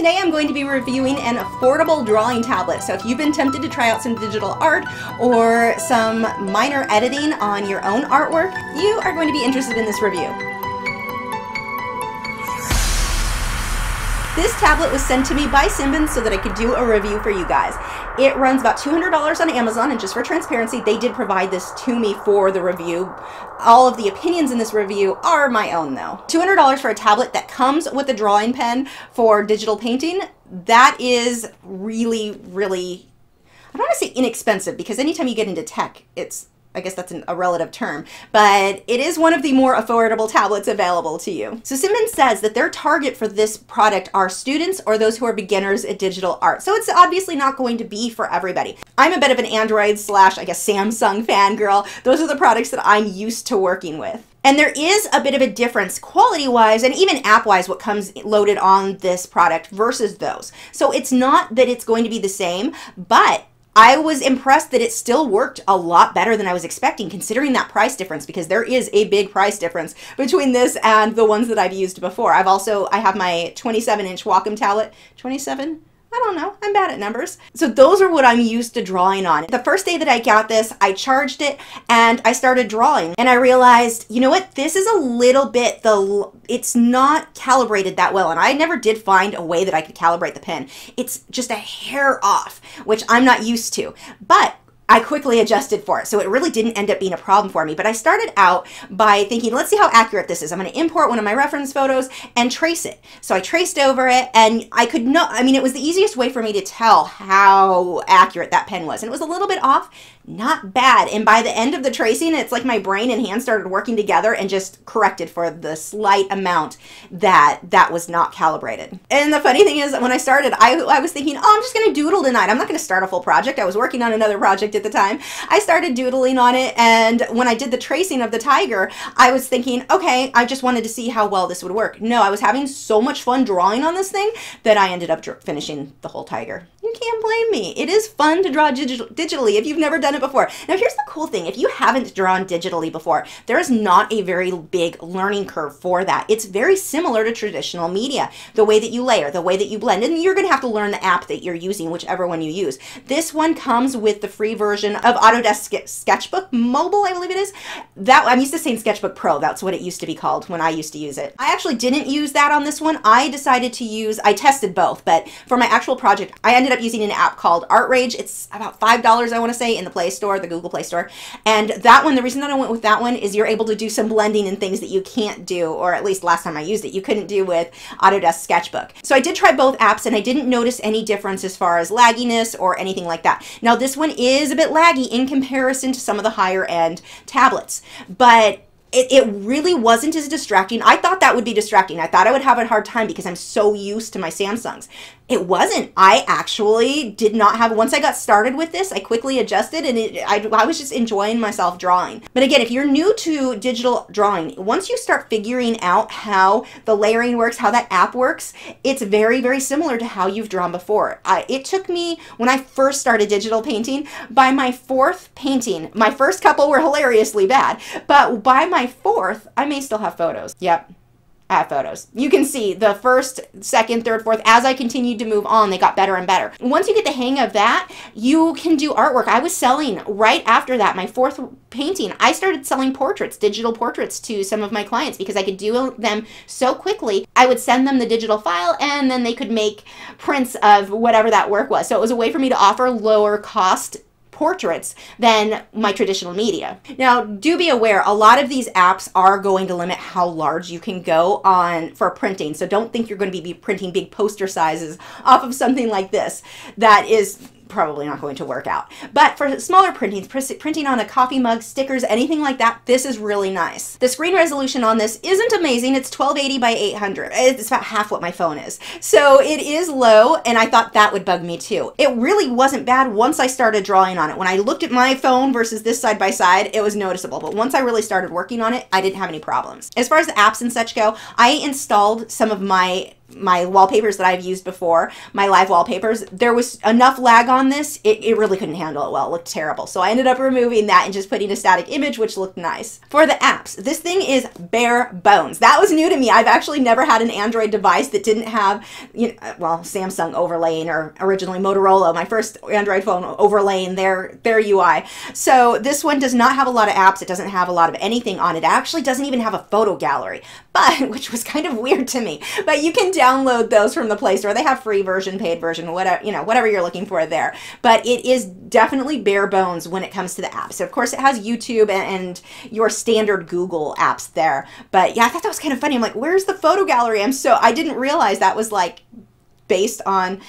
Today I'm going to be reviewing an affordable drawing tablet. So if you've been tempted to try out some digital art or some minor editing on your own artwork, you are going to be interested in this review. This tablet was sent to me by Simbans so that I could do a review for you guys. It runs about $200 on Amazon, and just for transparency, they did provide this to me for the review. All of the opinions in this review are my own, though. $200 for a tablet that comes with a drawing pen for digital painting, that is really, really I don't want to say inexpensive because anytime you get into tech, it's I guess that's an, a relative term, but it is one of the more affordable tablets available to you. So Simbans says that their target for this product are students or those who are beginners at digital art. So it's obviously not going to be for everybody. I'm a bit of an Android slash, I guess, Samsung fangirl. Those are the products that I'm used to working with. And there is a bit of a difference quality wise and even app wise what comes loaded on this product versus those. So it's not that it's going to be the same, but I was impressed that it still worked a lot better than I was expecting, considering that price difference, because there is a big price difference between this and the ones that I've used before. I've also, I have my 27 inch Wacom tablet, 27? I don't know. I'm bad at numbers. So those are what I'm used to drawing on. The first day that I got this, I charged it and I started drawing and I realized, you know what? This is a little bit the it's not calibrated that well and I never did find a way that I could calibrate the pen. It's just a hair off, which I'm not used to. But I quickly adjusted for it. So it really didn't end up being a problem for me. But I started out by thinking, let's see how accurate this is. I'm going to import one of my reference photos and trace it. So I traced over it and I could not, I mean, it was the easiest way for me to tell how accurate that pen was. And it was a little bit off not bad. And by the end of the tracing, it's like my brain and hand started working together and just corrected for the slight amount that that was not calibrated. And the funny thing is when I started, I, I was thinking, oh, I'm just going to doodle tonight. I'm not going to start a full project. I was working on another project at the time. I started doodling on it. And when I did the tracing of the tiger, I was thinking, okay, I just wanted to see how well this would work. No, I was having so much fun drawing on this thing that I ended up finishing the whole tiger. You can't blame me. It is fun to draw dig digitally if you've never done it it before. Now, here's the cool thing. If you haven't drawn digitally before, there is not a very big learning curve for that. It's very similar to traditional media. The way that you layer, the way that you blend, and you're going to have to learn the app that you're using, whichever one you use. This one comes with the free version of Autodesk Sketchbook Mobile, I believe it is. That I'm used to saying Sketchbook Pro. That's what it used to be called when I used to use it. I actually didn't use that on this one. I decided to use, I tested both, but for my actual project, I ended up using an app called ArtRage. It's about $5, I want to say, in the Play Store, the Google Play Store. And that one, the reason that I went with that one is you're able to do some blending and things that you can't do, or at least last time I used it, you couldn't do with Autodesk Sketchbook. So I did try both apps and I didn't notice any difference as far as lagginess or anything like that. Now this one is a bit laggy in comparison to some of the higher end tablets, but it, it really wasn't as distracting. I thought that would be distracting. I thought I would have a hard time because I'm so used to my Samsungs. It wasn't. I actually did not have, once I got started with this, I quickly adjusted and it, I, I was just enjoying myself drawing. But again, if you're new to digital drawing, once you start figuring out how the layering works, how that app works, it's very, very similar to how you've drawn before. I, it took me, when I first started digital painting, by my fourth painting, my first couple were hilariously bad, but by my fourth, I may still have photos. Yep, I have photos. You can see the first, second, third, fourth, as I continued to move on, they got better and better. Once you get the hang of that, you can do artwork. I was selling right after that, my fourth painting, I started selling portraits, digital portraits to some of my clients because I could do them so quickly. I would send them the digital file and then they could make prints of whatever that work was. So it was a way for me to offer lower cost portraits than my traditional media. Now, do be aware, a lot of these apps are going to limit how large you can go on for printing. So don't think you're going to be printing big poster sizes off of something like this. That is probably not going to work out. But for smaller printings, printing on a coffee mug, stickers, anything like that, this is really nice. The screen resolution on this isn't amazing. It's 1280 by 800. It's about half what my phone is. So it is low, and I thought that would bug me too. It really wasn't bad once I started drawing on it. When I looked at my phone versus this side by side, it was noticeable. But once I really started working on it, I didn't have any problems. As far as the apps and such go, I installed some of my my wallpapers that I've used before, my live wallpapers, there was enough lag on this, it, it really couldn't handle it well. It looked terrible. So I ended up removing that and just putting a static image, which looked nice. For the apps, this thing is bare bones. That was new to me. I've actually never had an Android device that didn't have, you know, uh, well, Samsung overlaying or originally Motorola, my first Android phone overlaying their, their UI. So this one does not have a lot of apps. It doesn't have a lot of anything on it. It actually doesn't even have a photo gallery, but, which was kind of weird to me, but you can download those from the Play Store. They have free version, paid version, whatever, you know, whatever you're looking for there. But it is definitely bare bones when it comes to the apps. So of course it has YouTube and, and your standard Google apps there. But yeah, I thought that was kind of funny. I'm like, where's the photo gallery? I'm so, I didn't realize that was like based on,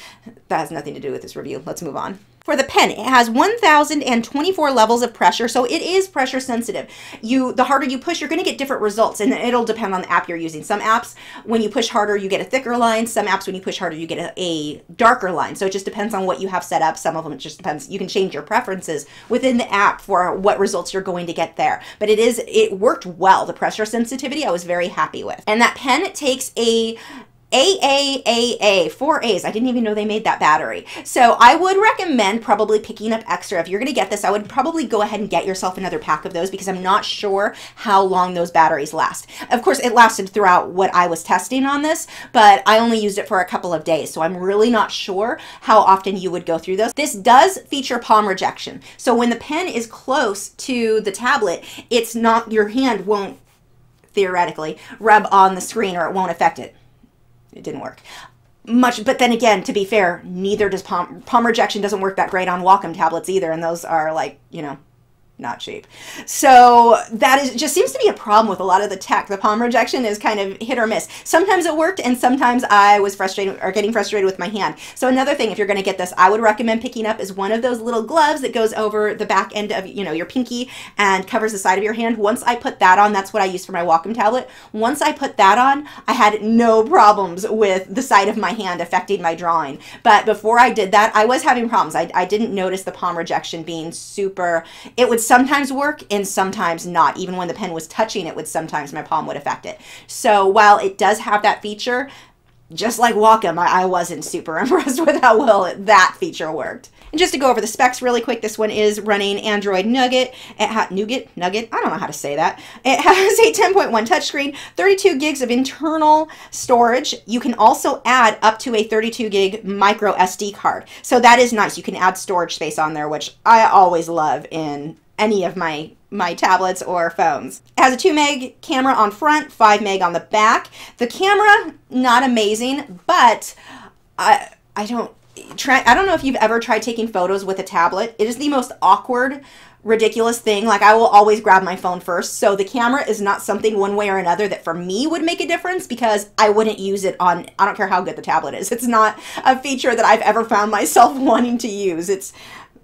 that has nothing to do with this review. Let's move on. For the pen, it has 1,024 levels of pressure, so it is pressure sensitive. You, the harder you push, you're going to get different results, and it'll depend on the app you're using. Some apps, when you push harder, you get a thicker line. Some apps, when you push harder, you get a, a darker line. So it just depends on what you have set up. Some of them, it just depends. You can change your preferences within the app for what results you're going to get there. But it is, it worked well. The pressure sensitivity, I was very happy with. And that pen takes a AAAA, four A's. I didn't even know they made that battery. So I would recommend probably picking up extra. If you're going to get this, I would probably go ahead and get yourself another pack of those because I'm not sure how long those batteries last. Of course, it lasted throughout what I was testing on this, but I only used it for a couple of days. So I'm really not sure how often you would go through those. This does feature palm rejection. So when the pen is close to the tablet, it's not, your hand won't theoretically rub on the screen or it won't affect it it didn't work. Much but then again to be fair neither does palm palm rejection doesn't work that great on wacom tablets either and those are like you know not cheap. So that is just seems to be a problem with a lot of the tech. The palm rejection is kind of hit or miss. Sometimes it worked and sometimes I was frustrated or getting frustrated with my hand. So another thing, if you're going to get this, I would recommend picking up is one of those little gloves that goes over the back end of, you know, your pinky and covers the side of your hand. Once I put that on, that's what I use for my Wacom tablet. Once I put that on, I had no problems with the side of my hand affecting my drawing. But before I did that, I was having problems. I, I didn't notice the palm rejection being super, it would sometimes work and sometimes not. Even when the pen was touching it would sometimes my palm would affect it. So while it does have that feature, just like Wacom, I, I wasn't super impressed with how well that feature worked. And just to go over the specs really quick, this one is running Android Nougat. It ha- Nougat? Nugget? I don't know how to say that. It has a 10.1 touchscreen, 32 gigs of internal storage. You can also add up to a 32 gig micro SD card. So that is nice. You can add storage space on there, which I always love in any of my my tablets or phones. It has a 2 meg camera on front, 5 meg on the back. The camera, not amazing, but I, I don't try I don't know if you've ever tried taking photos with a tablet. It is the most awkward ridiculous thing. Like I will always grab my phone first. So the camera is not something one way or another that for me would make a difference because I wouldn't use it on I don't care how good the tablet is. It's not a feature that I've ever found myself wanting to use. It's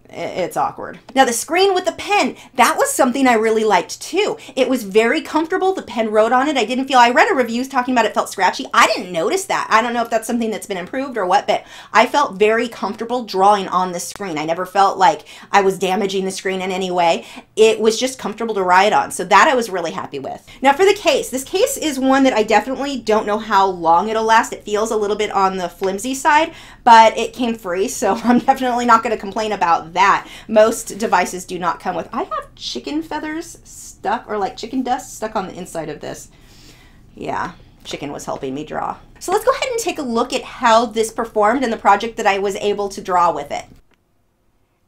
it's awkward. Now the screen with the pen, that was something I really liked too. It was very comfortable. The pen wrote on it. I didn't feel, I read a reviews talking about it felt scratchy. I didn't notice that. I don't know if that's something that's been improved or what, but I felt very comfortable drawing on the screen. I never felt like I was damaging the screen in any way. It was just comfortable to write on. So that I was really happy with. Now for the case, this case is one that I definitely don't know how long it'll last. It feels a little bit on the flimsy side, but it came free. So I'm definitely not going to complain about that. Most devices do not come with. I have chicken feathers stuck or like chicken dust stuck on the inside of this. Yeah, chicken was helping me draw. So let's go ahead and take a look at how this performed in the project that I was able to draw with it.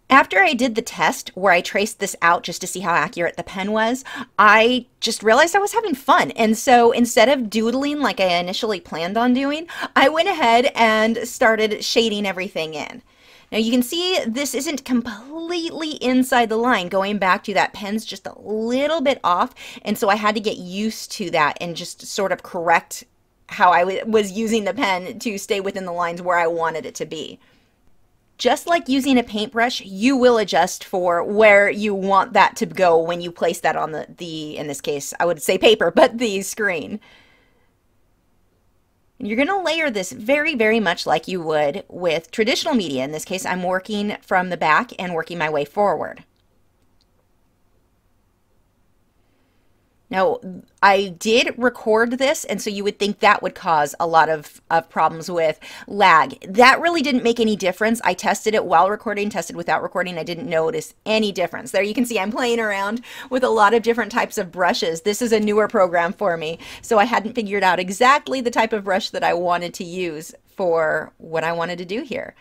After I did the test where I traced this out just to see how accurate the pen was, I just realized I was having fun. And so instead of doodling like I initially planned on doing, I went ahead and started shading everything in. Now you can see this isn't completely inside the line. Going back to that pen's just a little bit off. And so I had to get used to that and just sort of correct how I was using the pen to stay within the lines where I wanted it to be. Just like using a paintbrush, you will adjust for where you want that to go when you place that on the, the in this case, I would say paper, but the screen. You're going to layer this very, very much like you would with traditional media. In this case, I'm working from the back and working my way forward. Now, I did record this, and so you would think that would cause a lot of, of problems with lag. That really didn't make any difference. I tested it while recording, tested without recording. I didn't notice any difference. There you can see I'm playing around with a lot of different types of brushes. This is a newer program for me, so I hadn't figured out exactly the type of brush that I wanted to use for what I wanted to do here.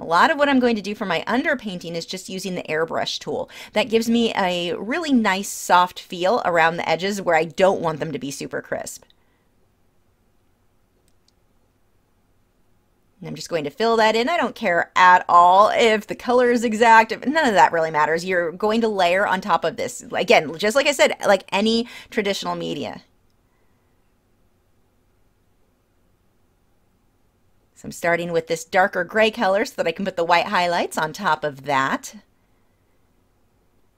A lot of what I'm going to do for my underpainting is just using the airbrush tool. That gives me a really nice soft feel around the edges where I don't want them to be super crisp. And I'm just going to fill that in. I don't care at all if the color is exact. None of that really matters. You're going to layer on top of this. Again, just like I said, like any traditional media. So I'm starting with this darker gray color so that I can put the white highlights on top of that.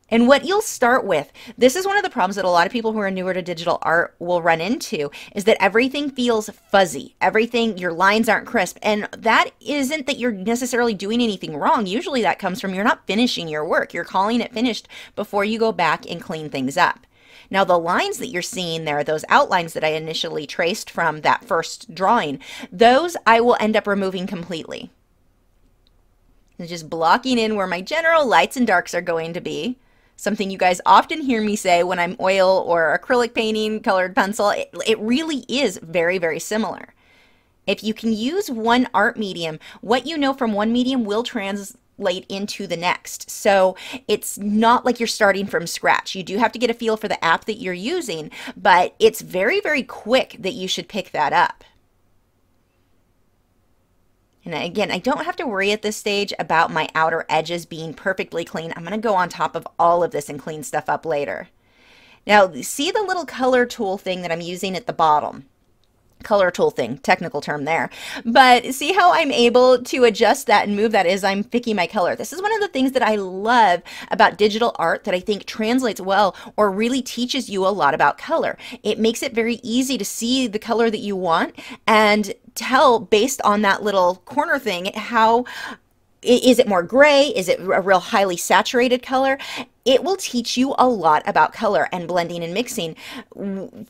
And what you'll start with, this is one of the problems that a lot of people who are newer to digital art will run into, is that everything feels fuzzy. Everything, your lines aren't crisp. And that isn't that you're necessarily doing anything wrong. Usually that comes from you're not finishing your work. You're calling it finished before you go back and clean things up. Now the lines that you're seeing there, those outlines that I initially traced from that first drawing, those I will end up removing completely. just blocking in where my general lights and darks are going to be. Something you guys often hear me say when I'm oil or acrylic painting, colored pencil. It, it really is very, very similar. If you can use one art medium, what you know from one medium will trans translate into the next. So it's not like you're starting from scratch. You do have to get a feel for the app that you're using, but it's very, very quick that you should pick that up. And again, I don't have to worry at this stage about my outer edges being perfectly clean. I'm going to go on top of all of this and clean stuff up later. Now, see the little color tool thing that I'm using at the bottom? Color tool thing, technical term there. But see how I'm able to adjust that and move that as I'm picking my color. This is one of the things that I love about digital art that I think translates well or really teaches you a lot about color. It makes it very easy to see the color that you want and tell based on that little corner thing how is it more gray? Is it a real highly saturated color? It will teach you a lot about color and blending and mixing,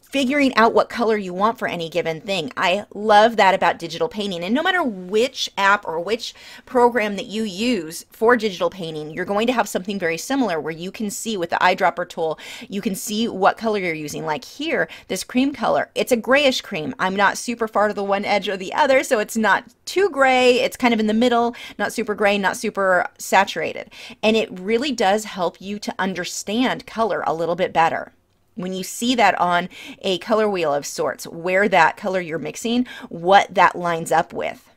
figuring out what color you want for any given thing. I love that about digital painting. And no matter which app or which program that you use for digital painting, you're going to have something very similar where you can see with the eyedropper tool, you can see what color you're using. Like here, this cream color, it's a grayish cream. I'm not super far to the one edge or the other, so it's not too gray. It's kind of in the middle, not super gray, not super saturated. And it really does help you to understand color a little bit better. When you see that on a color wheel of sorts, where that color you're mixing, what that lines up with.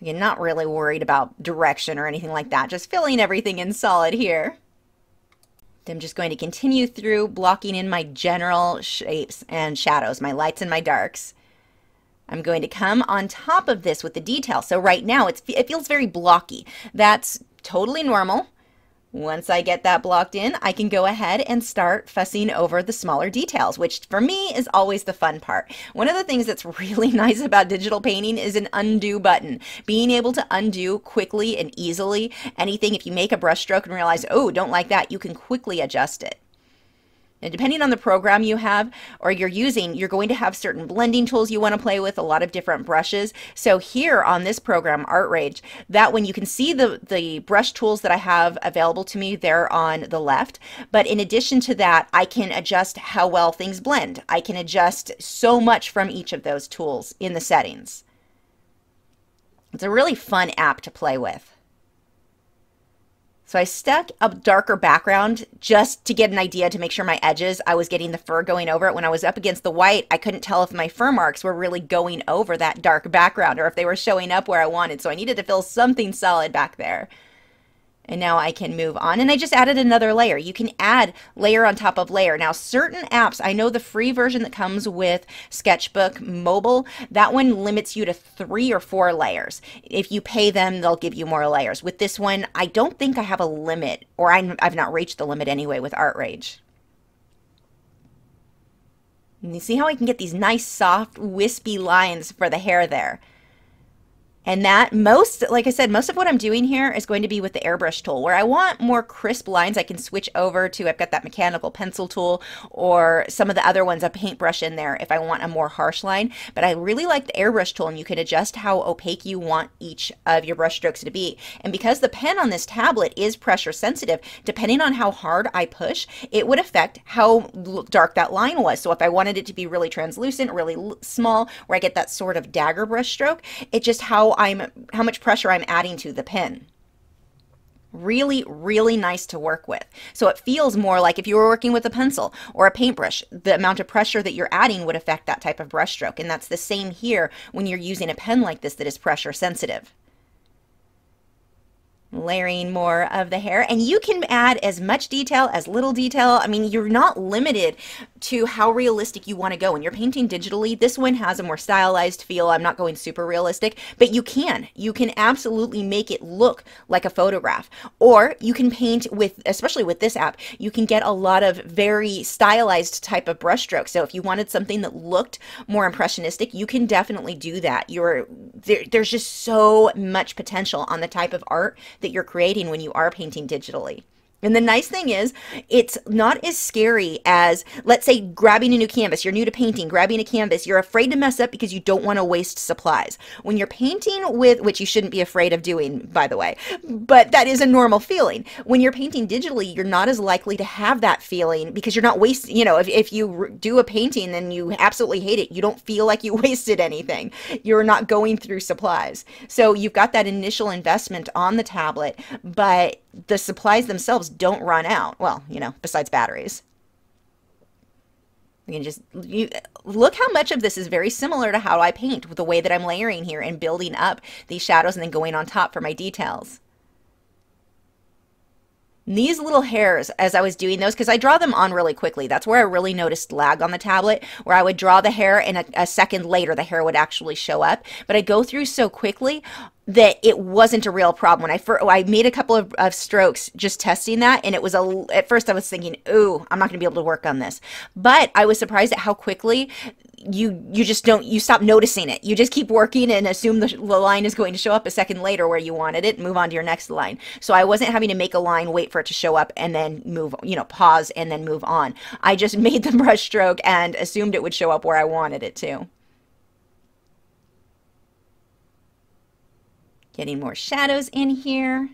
Again, not really worried about direction or anything like that, just filling everything in solid here. I'm just going to continue through blocking in my general shapes and shadows, my lights and my darks. I'm going to come on top of this with the detail. So right now it's it feels very blocky. That's totally normal. Once I get that blocked in, I can go ahead and start fussing over the smaller details, which for me is always the fun part. One of the things that's really nice about digital painting is an undo button. Being able to undo quickly and easily anything. If you make a brushstroke and realize, oh, don't like that, you can quickly adjust it. And depending on the program you have or you're using, you're going to have certain blending tools you want to play with, a lot of different brushes. So here on this program, ArtRage, that when you can see the, the brush tools that I have available to me, they're on the left. But in addition to that, I can adjust how well things blend. I can adjust so much from each of those tools in the settings. It's a really fun app to play with. So I stuck a darker background just to get an idea to make sure my edges, I was getting the fur going over it. When I was up against the white, I couldn't tell if my fur marks were really going over that dark background or if they were showing up where I wanted. So I needed to fill something solid back there. And now I can move on. And I just added another layer. You can add layer on top of layer. Now, certain apps, I know the free version that comes with Sketchbook Mobile, that one limits you to three or four layers. If you pay them, they'll give you more layers. With this one, I don't think I have a limit, or i have not reached the limit anyway with ArtRage. And you see how I can get these nice, soft, wispy lines for the hair there. And that most, like I said, most of what I'm doing here is going to be with the airbrush tool. Where I want more crisp lines, I can switch over to, I've got that mechanical pencil tool or some of the other ones, a paintbrush in there if I want a more harsh line. But I really like the airbrush tool and you can adjust how opaque you want each of your brush strokes to be. And because the pen on this tablet is pressure sensitive, depending on how hard I push, it would affect how dark that line was. So if I wanted it to be really translucent, really small, where I get that sort of dagger brush stroke, it just how I'm how much pressure I'm adding to the pen. Really, really nice to work with. So it feels more like if you were working with a pencil or a paintbrush, the amount of pressure that you're adding would affect that type of brush stroke. And that's the same here when you're using a pen like this that is pressure sensitive layering more of the hair and you can add as much detail as little detail I mean you're not limited to how realistic you want to go. When you're painting digitally this one has a more stylized feel I'm not going super realistic but you can. You can absolutely make it look like a photograph. Or you can paint with especially with this app you can get a lot of very stylized type of brush strokes so if you wanted something that looked more impressionistic you can definitely do that. You're there, there's just so much potential on the type of art that you're creating when you are painting digitally. And the nice thing is, it's not as scary as, let's say, grabbing a new canvas. You're new to painting, grabbing a canvas. You're afraid to mess up because you don't want to waste supplies. When you're painting with, which you shouldn't be afraid of doing, by the way, but that is a normal feeling. When you're painting digitally, you're not as likely to have that feeling because you're not wasting, you know, if, if you do a painting and you absolutely hate it, you don't feel like you wasted anything. You're not going through supplies. So you've got that initial investment on the tablet, but the supplies themselves don't run out. Well, you know, besides batteries. You can just you look how much of this is very similar to how I paint with the way that I'm layering here and building up these shadows and then going on top for my details. These little hairs, as I was doing those, because I draw them on really quickly. That's where I really noticed lag on the tablet, where I would draw the hair and a, a second later the hair would actually show up. But I go through so quickly that it wasn't a real problem. When I first, I made a couple of, of strokes just testing that, and it was a. At first, I was thinking, "Ooh, I'm not going to be able to work on this," but I was surprised at how quickly you you just don't you stop noticing it you just keep working and assume the, the, line is going to show up a second later where you wanted it and move on to your next line so i wasn't having to make a line wait for it to show up and then move you know pause and then move on i just made the brush stroke and assumed it would show up where i wanted it to getting more shadows in here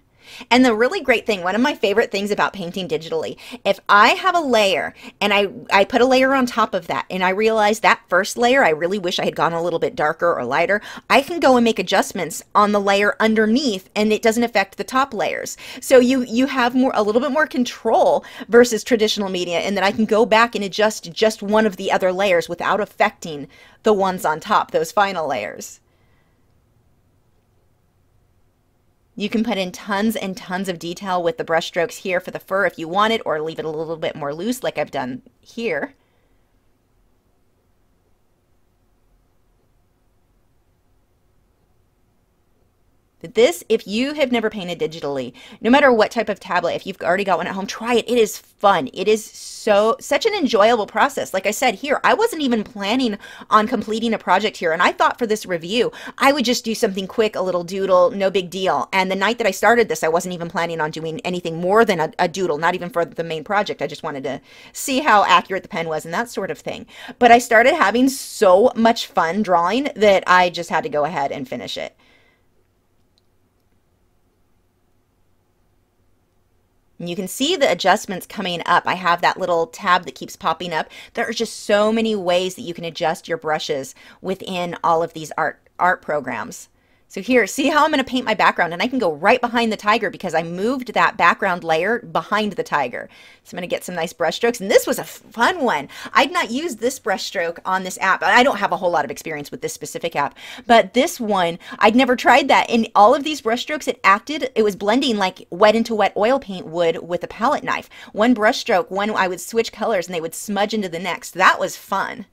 and the really great thing, one of my favorite things about painting digitally, if I have a layer and I, I put a layer on top of that and I realize that first layer, I really wish I had gone a little bit darker or lighter, I can go and make adjustments on the layer underneath and it doesn't affect the top layers. So you, you have more, a little bit more control versus traditional media and then I can go back and adjust just one of the other layers without affecting the ones on top, those final layers. You can put in tons and tons of detail with the brush strokes here for the fur if you want it, or leave it a little bit more loose like I've done here. This, if you have never painted digitally, no matter what type of tablet, if you've already got one at home, try it. It is fun. It is so such an enjoyable process. Like I said here, I wasn't even planning on completing a project here. And I thought for this review, I would just do something quick, a little doodle, no big deal. And the night that I started this, I wasn't even planning on doing anything more than a, a doodle, not even for the main project. I just wanted to see how accurate the pen was and that sort of thing. But I started having so much fun drawing that I just had to go ahead and finish it. And you can see the adjustments coming up. I have that little tab that keeps popping up. There are just so many ways that you can adjust your brushes within all of these art art programs. So here, see how I'm going to paint my background and I can go right behind the tiger because I moved that background layer behind the tiger. So I'm going to get some nice brush strokes and this was a fun one. I'd not used this brush stroke on this app. I don't have a whole lot of experience with this specific app, but this one, I'd never tried that. In all of these brush strokes, it acted, it was blending like wet into wet oil paint would with a palette knife. One brush stroke, one I would switch colors and they would smudge into the next. That was fun.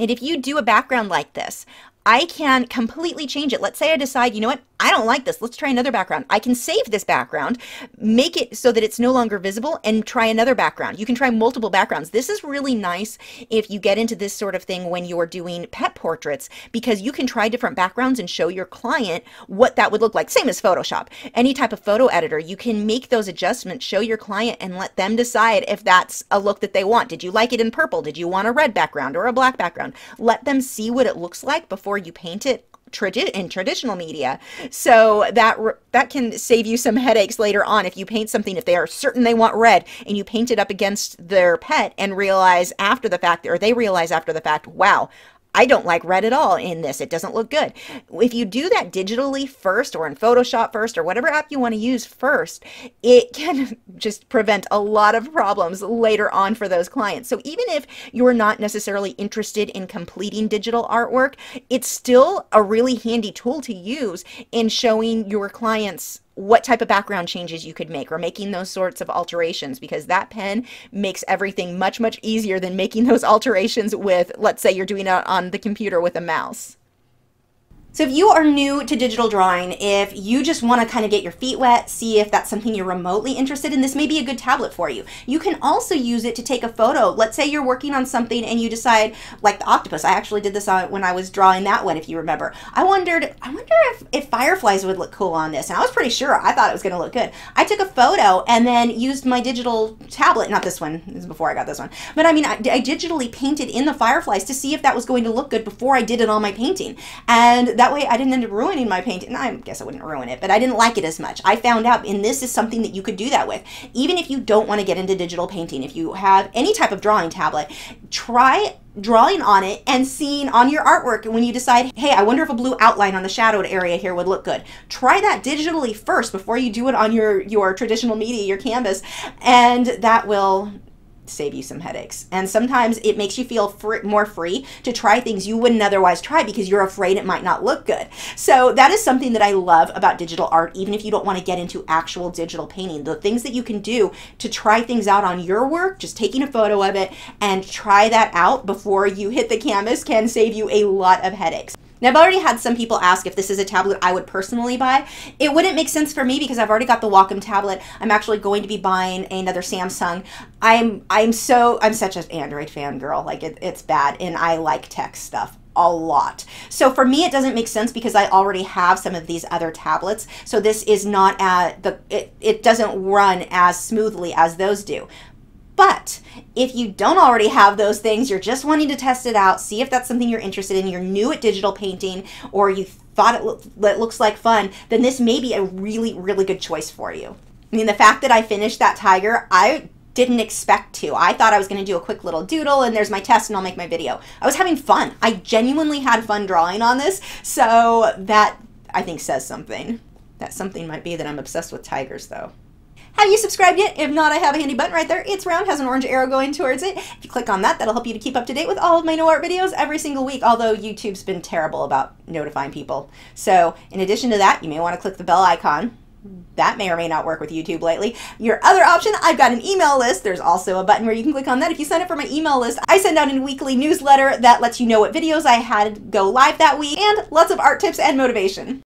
And if you do a background like this, I can completely change it. Let's say I decide, you know what, I don't like this. Let's try another background. I can save this background, make it so that it's no longer visible, and try another background. You can try multiple backgrounds. This is really nice if you get into this sort of thing when you're doing pet portraits because you can try different backgrounds and show your client what that would look like. Same as Photoshop. Any type of photo editor, you can make those adjustments, show your client, and let them decide if that's a look that they want. Did you like it in purple? Did you want a red background or a black background? Let them see what it looks like before you paint it tradi- in traditional media. So that that can save you some headaches later on if you paint something if they are certain they want red and you paint it up against their pet and realize after the fact or they realize after the fact, wow, I don't like red at all in this. It doesn't look good. If you do that digitally first or in Photoshop first or whatever app you want to use first, it can just prevent a lot of problems later on for those clients. So even if you're not necessarily interested in completing digital artwork, it's still a really handy tool to use in showing your clients what type of background changes you could make or making those sorts of alterations because that pen makes everything much, much easier than making those alterations with, let's say you're doing it on the computer with a mouse. So if you are new to digital drawing, if you just want to kind of get your feet wet, see if that's something you're remotely interested in, this may be a good tablet for you. You can also use it to take a photo. Let's say you're working on something and you decide, like the octopus, I actually did this when I was drawing that one, if you remember. I wondered, I wonder if, if fireflies would look cool on this. And I was pretty sure, I thought it was going to look good. I took a photo and then used my digital tablet, not this one, this is before I got this one, but I mean, I, I digitally painted in the fireflies to see if that was going to look good before I did it on my painting. And that way I didn't end up ruining my painting. I guess I wouldn't ruin it, but I didn't like it as much. I found out, and this is something that you could do that with. Even if you don't want to get into digital painting, if you have any type of drawing tablet, try drawing on it and seeing on your artwork when you decide, hey, I wonder if a blue outline on the shadowed area here would look good. Try that digitally first before you do it on your, your traditional media, your canvas, and that will save you some headaches. And sometimes it makes you feel free, more free to try things you wouldn't otherwise try because you're afraid it might not look good. So that is something that I love about digital art, even if you don't want to get into actual digital painting. The things that you can do to try things out on your work, just taking a photo of it and try that out before you hit the canvas can save you a lot of headaches. Now, I've already had some people ask if this is a tablet I would personally buy. It wouldn't make sense for me because I've already got the Wacom tablet. I'm actually going to be buying another Samsung. I'm I'm so I'm such an Android fan girl. Like it, it's bad, and I like tech stuff a lot. So for me, it doesn't make sense because I already have some of these other tablets. So this is not at the, it, it doesn't run as smoothly as those do. But if you don't already have those things, you're just wanting to test it out, see if that's something you're interested in, you're new at digital painting, or you thought it, lo- it looks like fun, then this may be a really, really good choice for you. I mean, the fact that I finished that tiger, I didn't expect to. I thought I was going to do a quick little doodle and there's my test and I'll make my video. I was having fun. I genuinely had fun drawing on this. So that I think says something. That something might be that I'm obsessed with tigers though. Have you subscribed yet? If not, I have a handy button right there. It's round, has an orange arrow going towards it. If you click on that, that'll help you to keep up to date with all of my no art videos every single week, although YouTube's been terrible about notifying people. So in addition to that, you may want to click the bell icon. That may or may not work with YouTube lately. Your other option, I've got an email list. There's also a button where you can click on that. If you sign up for my email list, I send out a weekly newsletter that lets you know what videos I had go live that week and lots of art tips and motivation.